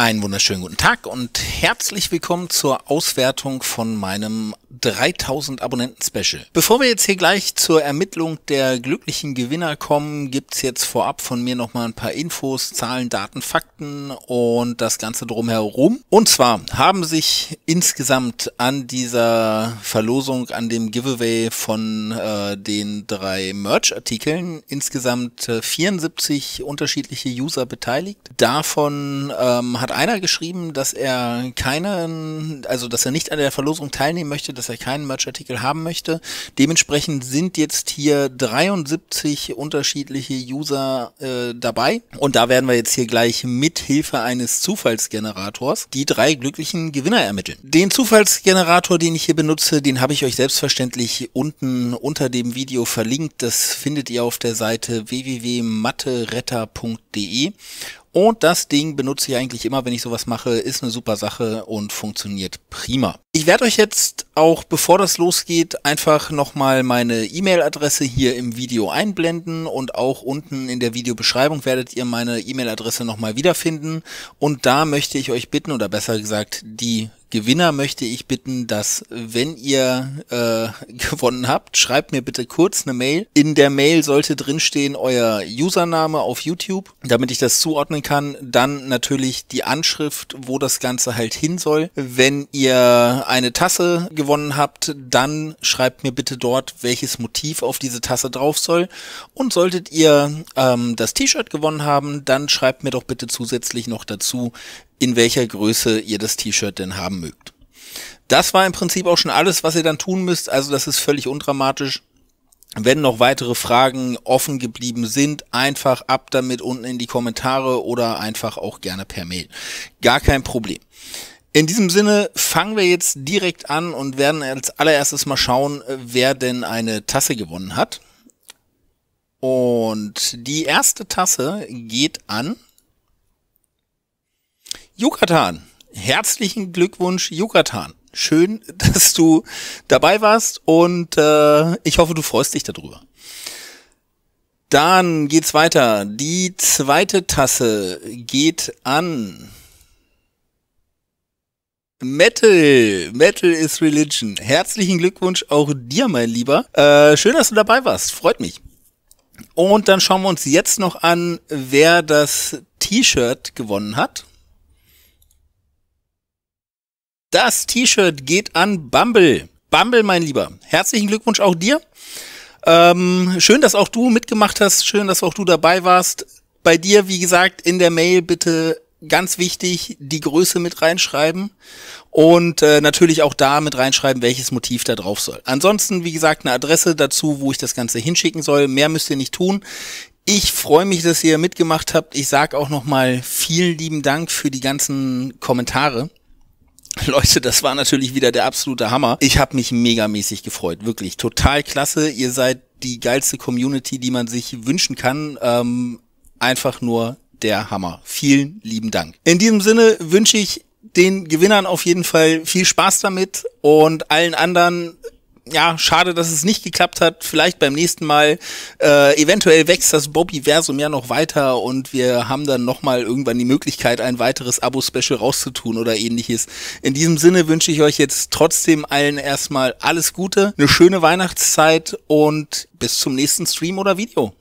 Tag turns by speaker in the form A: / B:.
A: Einen wunderschönen guten Tag und herzlich willkommen zur Auswertung von meinem 3000 Abonnenten Special. Bevor wir jetzt hier gleich zur Ermittlung der glücklichen Gewinner kommen, gibt's jetzt vorab von mir nochmal ein paar Infos, Zahlen, Daten, Fakten und das Ganze drumherum. Und zwar haben sich insgesamt an dieser Verlosung, an dem Giveaway von äh, den drei Merch-Artikeln insgesamt äh, 74 unterschiedliche User beteiligt. Davon ähm, hat einer geschrieben, dass er keinen, also dass er nicht an der Verlosung teilnehmen möchte, dass er keinen Merch-Artikel haben möchte. Dementsprechend sind jetzt hier 73 unterschiedliche User äh, dabei. Und da werden wir jetzt hier gleich mit Hilfe eines Zufallsgenerators die drei glücklichen Gewinner ermitteln. Den Zufallsgenerator, den ich hier benutze, den habe ich euch selbstverständlich unten unter dem Video verlinkt. Das findet ihr auf der Seite www.matteretter.de und das Ding benutze ich eigentlich immer, wenn ich sowas mache, ist eine super Sache und funktioniert prima. Ich werde euch jetzt auch, bevor das losgeht, einfach nochmal meine E-Mail-Adresse hier im Video einblenden und auch unten in der Videobeschreibung werdet ihr meine E-Mail-Adresse nochmal wiederfinden. Und da möchte ich euch bitten, oder besser gesagt, die Gewinner möchte ich bitten, dass wenn ihr äh, gewonnen habt, schreibt mir bitte kurz eine Mail. In der Mail sollte drinstehen euer Username auf YouTube, damit ich das zuordnen kann. Dann natürlich die Anschrift, wo das Ganze halt hin soll. Wenn ihr eine Tasse gewonnen habt, dann schreibt mir bitte dort, welches Motiv auf diese Tasse drauf soll. Und solltet ihr ähm, das T-Shirt gewonnen haben, dann schreibt mir doch bitte zusätzlich noch dazu, in welcher Größe ihr das T-Shirt denn haben mögt. Das war im Prinzip auch schon alles, was ihr dann tun müsst. Also das ist völlig undramatisch. Wenn noch weitere Fragen offen geblieben sind, einfach ab damit unten in die Kommentare oder einfach auch gerne per Mail. Gar kein Problem. In diesem Sinne fangen wir jetzt direkt an und werden als allererstes mal schauen, wer denn eine Tasse gewonnen hat. Und die erste Tasse geht an Yucatan. Herzlichen Glückwunsch, Yucatan. Schön, dass du dabei warst und äh, ich hoffe, du freust dich darüber. Dann geht's weiter. Die zweite Tasse geht an Metal. Metal is Religion. Herzlichen Glückwunsch auch dir, mein Lieber. Äh, schön, dass du dabei warst. Freut mich. Und dann schauen wir uns jetzt noch an, wer das T-Shirt gewonnen hat. Das T-Shirt geht an Bumble. Bumble, mein Lieber. Herzlichen Glückwunsch auch dir. Ähm, schön, dass auch du mitgemacht hast. Schön, dass auch du dabei warst. Bei dir, wie gesagt, in der Mail bitte ganz wichtig, die Größe mit reinschreiben und äh, natürlich auch da mit reinschreiben, welches Motiv da drauf soll. Ansonsten, wie gesagt, eine Adresse dazu, wo ich das Ganze hinschicken soll. Mehr müsst ihr nicht tun. Ich freue mich, dass ihr mitgemacht habt. Ich sage auch nochmal vielen lieben Dank für die ganzen Kommentare. Leute, das war natürlich wieder der absolute Hammer. Ich habe mich megamäßig gefreut, wirklich total klasse. Ihr seid die geilste Community, die man sich wünschen kann. Ähm, einfach nur der Hammer. Vielen lieben Dank. In diesem Sinne wünsche ich den Gewinnern auf jeden Fall viel Spaß damit und allen anderen ja, schade, dass es nicht geklappt hat. Vielleicht beim nächsten Mal. Äh, eventuell wächst das Bobby-Versum ja noch weiter und wir haben dann nochmal irgendwann die Möglichkeit, ein weiteres Abo-Special rauszutun oder ähnliches. In diesem Sinne wünsche ich euch jetzt trotzdem allen erstmal alles Gute, eine schöne Weihnachtszeit und bis zum nächsten Stream oder Video.